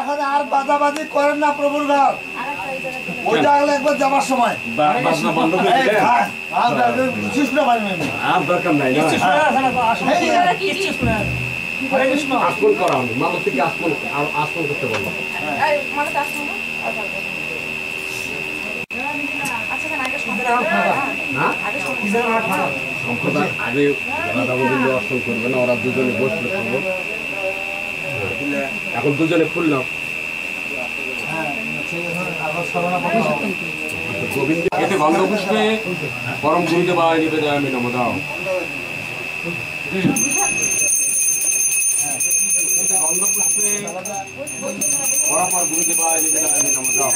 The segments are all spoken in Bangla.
যদি করেন না প্রভুর ঘর। ওইটা হলে একবার যাবার সময়। বা- বাজনা বন্ধ করে এই দিলে? খান, আর শিশুরা পারবেন না। আর দরকার নাই না? আসমন করা হবে মানুষ থেকে আসমন আসমন করতে বলব হ্যাঁ। আগে রাধা গোবিন্দ অর্চন করবে না ওরা দুজনে বসলে করব এখন দুজনে খুললাম। এতে গন্ধ পুষ্পে পরম আয় নিবেদয় আমি নম দাও। এতে গন্ধ পুষ্পে পরপর গুরুদেব আয় নিবেদয় আমি নম দাও।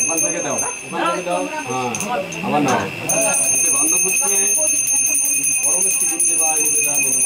ওখান থেকে দাও ওখান থেকে দাও। হ্যাঁ আবার নাও। এতে গন্ধ পুষ্পে পরমেশ্বর দাও হ্যাঁ,